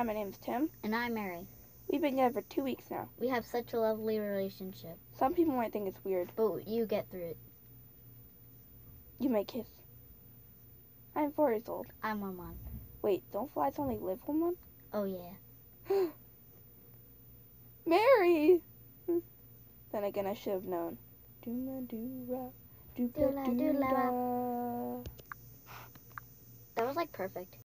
Hi, my name's Tim. And I'm Mary. We've been together for two weeks now. We have such a lovely relationship, Some people might think it's weird. but you get through it. You may kiss. I'm four years old. I'm one month. Wait, don't flies only live one month? Oh yeah. Mary! then again, I should have known. Do-la do-ra, do-la Do-la That was like perfect.